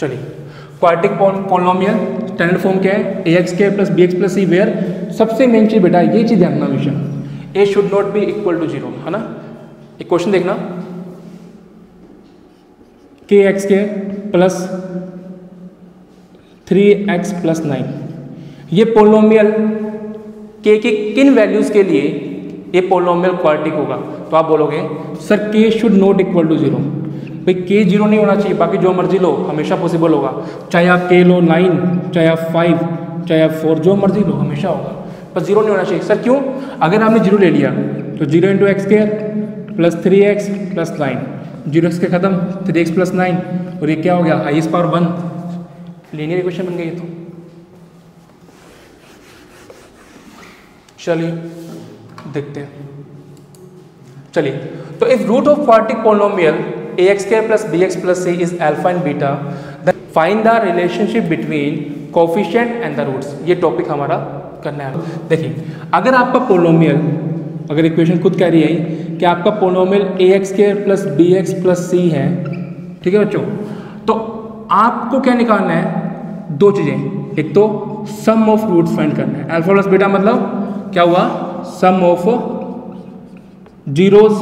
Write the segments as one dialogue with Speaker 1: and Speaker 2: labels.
Speaker 1: चलिए। Quartic पोलोमियल standard form क्या है? ए एक्स के plus b x plus c where सबसे मेन चीज़ बेटा, ये चीज़ ध्यान हमेशा। A should not be equal to zero है ना? एक क्वेश्चन देखना। के एक्स के plus three x plus nine ये पोलोमियल के के किन वैल्यूज़ के लिए ये पोलोमियल क्वार्टिक होगा? तो आप बोलोगे सर के should not equal to zero भाई के ज़ीरो नहीं होना चाहिए, बाकी जो मर्ज़ी लो, हमेशा पॉसिबल होगा। चाहे आप के लो नाइन चाहे आप फाइव चाहे आप फोर जो मर्ज़ी लो, हमेशा होगा। बस ज़ीरो नहीं होना चाहिए। सर, क्यों? अगर आपने ज़ीरो ले लिया तो zero into x square plus three x plus nine zero x के खत्म थ्री एक्स प्लस नाइन और ये क्या हो गया? Highest power one linear equation बन गई तो। चलिए, देखते हैं। चलिए तो if root of quartic polynomial x के plus b x plus c is alpha and beta find the relationship between coefficient and the roots ये टॉपिक हमारा करना है। देखिए, अगर आपका पोलोमियल अगर इक्वेशन खुद कह रही है, कि आपका पोलोमियल ए एक्स के plus b x plus c है, ठीक है बच्चों? तो आपको क्या निकालना है? दो चीज़ें। एक तो सम ऑफ़ रूट्स फाइंड करना है। अल्फ़ा प्लस बीटा मतलब क्या हुआ? Sum of zeros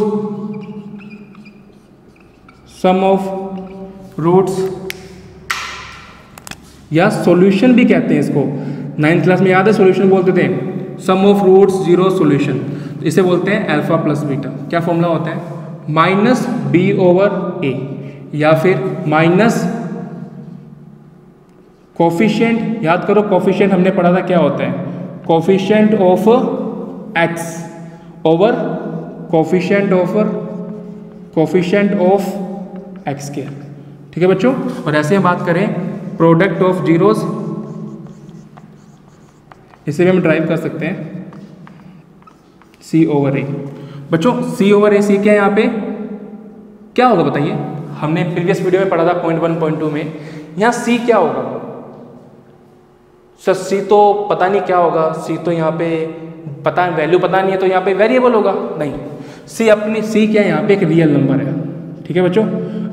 Speaker 1: sum of roots या सॉल्यूशन भी कहते हैं इसको। नाइन्थ क्लास में याद है सॉल्यूशन बोलते थे? Sum of roots zero solution इसे बोलते हैं अल्फ़ा प्लस बीटा क्या फॉर्मूला होता है? माइनस बी ओवर ए या फिर माइनस कोफिशिएंट याद करो कोफिशिएंट हमने पढ़ा था क्या होता है? Coefficient of x over coefficient of coefficient of x के। ठीक है बच्चों? और ऐसे हम बात करें प्रोडक्ट ऑफ़ जीरोस इसे भी हम ड्राइव कर सकते हैं। सी ओवर ए बच्चों सी ओवर ए सी क्या है यहाँ पे? क्या होगा बताइए? हमने प्रीवियस वीडियो में पढ़ा था पॉइंट वन पॉइंट टू में। यहाँ सी क्या होगा? सर सी तो पता नहीं क्या होगा। सी तो यहाँ पे पता वैल्यू पता नहीं है तो यहाँ पे वेरिएबल होगा। नहीं। सी अपनी सी क्या है यहाँ पे? एक रियल नंबर है। ठीक है बच्चों?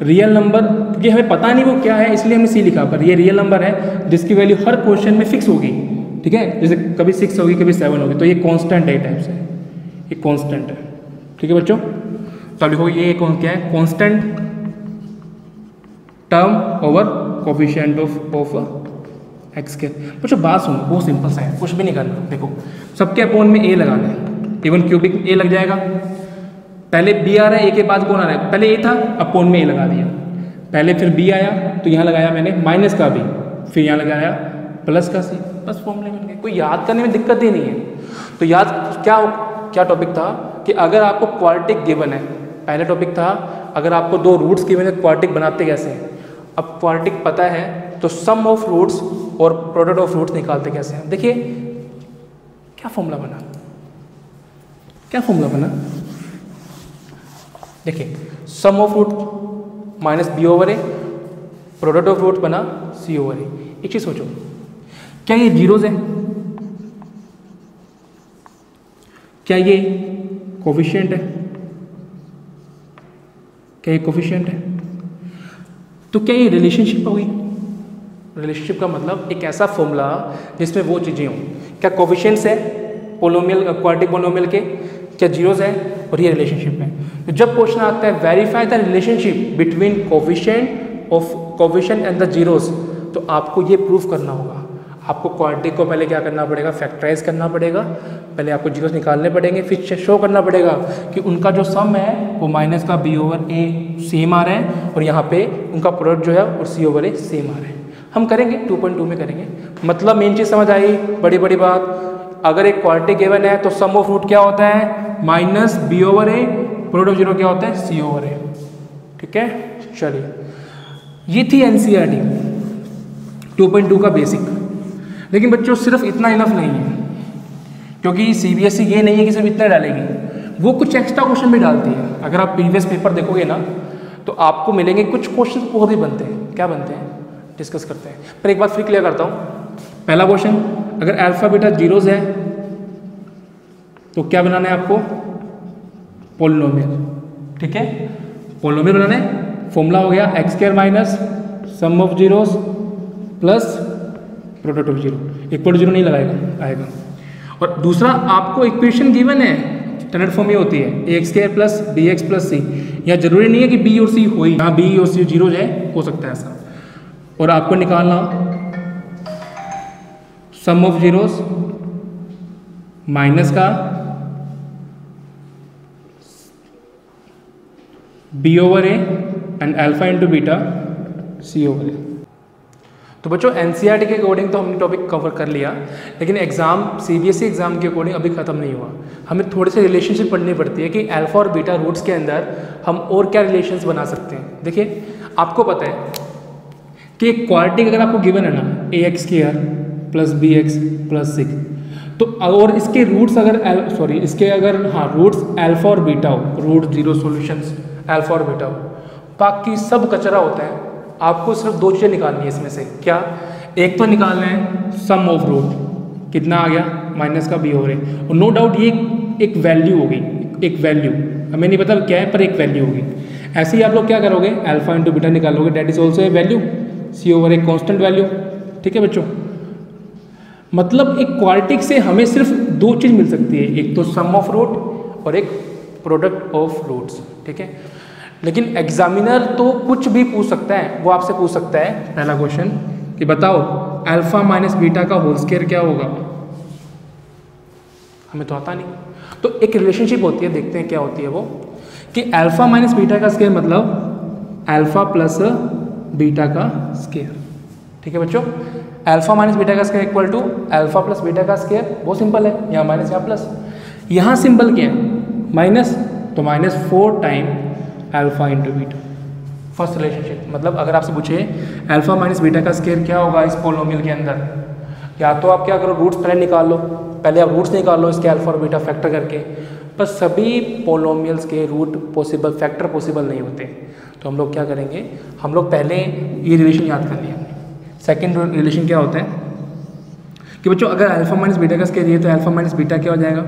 Speaker 1: रियल नंबर क्योंकि हमें पता नहीं वो क्या है, इसलिए हमने सी लिखा पर ये रियल नंबर है, जिसकी वैल्यू हर क्वेश्चन में फिक्स होगी। ठीक है? जैसे कभी सिक्स होगी, कभी सेवन होगी तो ये कॉन्स्टेंट है टाइप से ये कॉन्स्टेंट है। ठीक है बच्चों? तो लिखो, ये कौन क्या है? Constant term over coefficient of of x के बच्चों, बात सुनो, बहुत सिंपल सा है कुछ भी नहीं करना। देखो, सबके अपोन में ए लगाना है। इवन क्यूबिक ए लग जाएगा। पहले बी आ रहा है ए के बाद कौन आ रहा है? पहले ए था, अब कौन में ए लगा दिया? पहले फिर बी आया तो यहाँ लगाया मैंने माइनस का बी फिर यहाँ लगाया प्लस का सी बस फॉर्मूले बन गए कोई याद करने में दिक्कत ही नहीं है। तो याद, क्या क्या टॉपिक था कि अगर आपको क्वार्टिक गिवन है, पहले टॉपिक था, अगर आपको दो रूट्स गिवन है क्वार्टिक बनाते कैसे हैं? अब क्वार्टिक पता है तो सम ऑफ़ रूट्स और प्रोडक्ट ऑफ़ रूट्स निकालते कैसे हैं? देखिए, क्या फॉर्मूला बना? क्या फॉर्मूला बना? देखिए sum of root minus b over a product of root बना सी ओवर ए एक चीज़ सोचो, क्या ये जीरोज है? क्या ये कोफिशियंट है? क्या ये कोफिशियंट है? तो क्या ये रिलेशनशिप होगी रिलेशनशिप का मतलब एक ऐसा फॉर्मूला जिसमें वो चीज़ें हों। क्या कोफिशियंट्स है? पोलोमियल क्वार्टिक पोलोमियल के? क्या जीरोज है और ये रिलेशनशिप है तो जब क्वेश्चन आता है verify the relationship between coefficient of coefficient and the zeros तो आपको ये प्रूफ करना होगा। आपको क्वार्टिक को पहले क्या करना पड़ेगा? फैक्टराइज करना पड़ेगा। पहले आपको जीरोस निकालने पड़ेंगे, फिर शो करना पड़ेगा कि उनका जो सम है, वो माइनस का बी ओवर ए सेम आ रहा है और यहाँ पे उनका प्रोडक्ट जो है, और सी ओवर ए सेम आ रहा है। हम करेंगे 2.2 में करेंगे। मतलब मेन चीज़ समझ आई बड़ी बड़ी बात। अगर एक क्वार्टिक गिवन है तो सम ऑफ़ रूट क्या होता है? Minus b over a product of zero क्या होता है? सी ओवर ए ठीक है? चलिए। ये थी एनसीईआरटी 2.2 का बेसिक लेकिन बच्चों, सिर्फ़ इतना इनफ नहीं है। क्योंकि सीबीएसई ये नहीं है कि सिर्फ़ इतना डालेगी। वो कुछ एक्स्ट्रा क्वेश्चन भी डालती है। अगर आप प्रीवियस पेपर देखोगे ना तो आपको मिलेंगे कुछ क्वेश्चन और भी बनते हैं। क्या बनते हैं? डिस्कस करते हैं। पर एक बात फिर क्लियर करता हूँ। पहला क्वेश्चन अगर अल्फ़ा बीटा जीरोज है तो क्या बनाना है आपको? पोलिनोमियल ठीक है? पोलिनोमियल बनाना फॉर्मूला हो गया x square minus sum of zeros plus product of zero equal to zero नहीं लगाएगा, आएगा। और दूसरा, आपको इक्वेशन गिवन है स्टैंडर्ड फॉर्म ये होती है a x square plus b x plus c यहाँ ज़रूरी नहीं है कि बी और सी हो ही बी और सी ज़ीरो जो है, हो सकता है ऐसा। और आपको निकालना सम ऑफ़ जीरोस माइनस का b over a and alpha into beta c over a तो बच्चों एन के अकॉर्डिंग तो हमने टॉपिक कवर कर लिया, लेकिन एग्ज़ाम सीबीएसई एग्ज़ाम के अकॉर्डिंग अभी ख़त्म नहीं हुआ। हमें थोड़े से रिलेशनशिप पढ़नी पड़ती है कि अल्फ़ा और बीटा रूट्स के अंदर हम और क्या रिलेशंस बना सकते हैं। देखिए, आपको पता है कि क्वालिटी अगर आपको गिवन है ना a x square plus b x plus six तो और इसके रूट्स अगर सॉरी इसके अगर हाँ रूट्स अल्फ़ा और बीटा हो रूट ज़ीरो सॉल्यूशंस अल्फ़ा और बीटा हो, बाकी सब कचरा होता है। आपको सिर्फ़ दो चीज़ें निकालनी है इसमें से। क्या? एक तो निकालना है सम ऑफ़ रूट कितना आ गया? माइनस का बी हो रहे और नो डाउट ये एक वैल्यू होगी। एक वैल्यू हमें नहीं पता क्या है, पर एक वैल्यू होगी। ऐसे ही आप लोग क्या करोगे? अल्फ़ा इंटू बीटा निकालोगे। That is also a value c over एक कॉन्स्टेंट वैल्यू ठीक है बच्चों? मतलब एक क्वालिटी से हमें सिर्फ़ दो चीज़ मिल सकती है, एक तो सम ऑफ़ रूट और एक प्रोडक्ट ऑफ़ रूट्स ठीक है? लेकिन एग्जामिनर तो कुछ भी पूछ सकता है, वो आपसे पूछ सकता है, पहला क्वेश्चन कि बताओ अल्फ़ा माइनस बीटा का होल स्केयर क्या होगा? हमें तो आता नहीं। तो एक रिलेशनशिप होती है, देखते हैं क्या होती है वो, कि अल्फ़ा माइनस बीटा का स्केयर मतलब अल्फ़ा प्लस बीटा का स्केयर ठीक है बच्चों? अल्फ़ा माइनस बीटा का square equal to alpha plus beta का स्केयर बहुत सिंपल है, यहाँ माइनस यहाँ प्लस यहाँ सिंपल क्या है? माइनस तो minus four time alpha into beta first relationship मतलब अगर आपसे पूछे अल्फ़ा माइनस बीटा का स्केयर क्या होगा इस पोलोमियल के अंदर? या तो आप क्या करो रूट्स पहले निकाल लो, पहले आप रूट्स निकाल लो इसके अल्फ़ा और बीटा फैक्टर करके। पर सभी पोलोमियल्स के रूट पॉसिबल फैक्टर पॉसिबल नहीं होते। तो हम लोग क्या करेंगे, हम लोग पहले ये रिलेशन याद कर लिया। सेकेंड रिलेशन क्या होता है? कि बच्चों, अगर अल्फ़ा माइनस बीटा का स्केयर ये तो अल्फ़ा माइनस बीटा क्या हो जाएगा?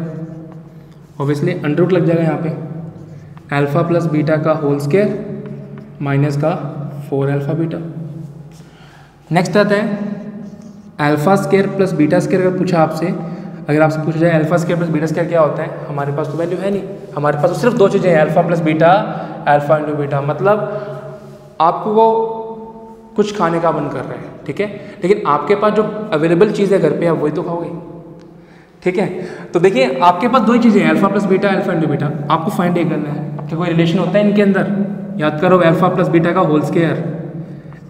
Speaker 1: ऑब्वियसली अंडर रूट लग जाएगा यहाँ पे। अल्फ़ा प्लस बीटा का होल स्केयर माइनस का फोर अल्फ़ा बीटा नेक्स्ट आता है। Alpha square plus beta square अगर पूछा आपसे, अगर आपसे पूछा जाए alpha square plus beta square क्या होता है, हमारे पास तो वैल्यू है नहीं। हमारे पास तो सिर्फ़ दो चीज़ें हैं alpha plus beta alpha into beta मतलब आपको वो कुछ खाने का मन कर रहे है। ठीक है? लेकिन आपके पास जो अवेलेबल चीज़ है घर पे, आप वही तो खाओगे। ठीक है? तो देखिए, आपके पास दो ही चीज़ें alpha plus beta alpha into beta आपको फाइंड ये करना है। कि कोई रिलेशन होता है इनके अंदर? याद करो अल्फ़ा प्लस बीटा का whole square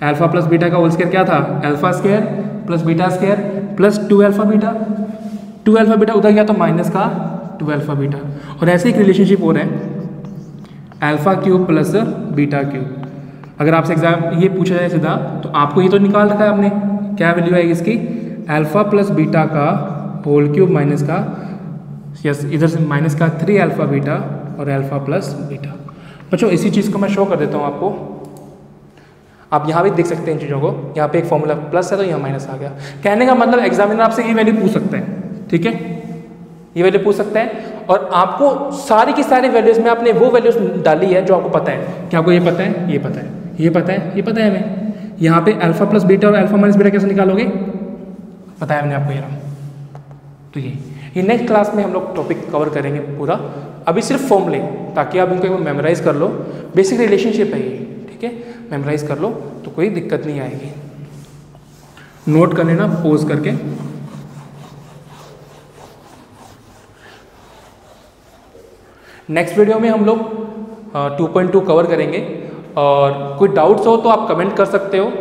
Speaker 1: alpha plus beta का होल स्केयर क्या था? Alpha square plus beta square plus two alpha beta two alpha beta उधर गया तो माइनस का टू अल्फ़ा बीटा और ऐसे एक रिलेशनशिप हो रहा है। Alpha cube plus beta cube अगर आपसे एग्ज़ाम ये पूछा जाए सीधा तो आपको ये तो निकाल रखा है आपने क्या वैल्यू आएगी इसकी? अल्फ़ा प्लस बीटा का होल क्यूब माइनस का यस इधर से माइनस का थ्री अल्फ़ा बीटा और अल्फ़ा प्लस बीटा बच्चों, इसी चीज़ को मैं शो कर देता हूँ आपको। आप यहाँ भी देख सकते हैं इन चीज़ों को। यहाँ पे एक फॉर्मूला प्लस है तो यहाँ माइनस आ गया। कहने का मतलब एग्जामिनर आपसे ये वैल्यू पूछ सकते हैं, ठीक है? ये वैल्यू पूछ सकते हैं। और आपको सारी की सारी वैल्यूज़ में आपने वो वैल्यूज़ डाली है जो आपको पता है। क्या आपको ये पता है? ये पता है। ये पता है, ये पता है हमें। यहाँ पे अल्फ़ा प्लस बीटा और अल्फ़ा माइनस बीटा कैसे निकालोगे? पता है हमने आपको ये तो ये ये नेक्स्ट क्लास में हम लोग टॉपिक कवर करेंगे पूरा। अभी सिर्फ़ फॉर्मूले ताकि आप इनको मेमोराइज कर लो। बेसिक रिलेशनशिप है ये, ठीक है? मेमोराइज कर लो तो कोई दिक्कत नहीं आएगी। नोट कर लेना पोज करके। नेक्स्ट वीडियो में हम लोग 2.2 कवर करेंगे। और कोई डाउट्स हो तो आप कमेंट कर सकते हो।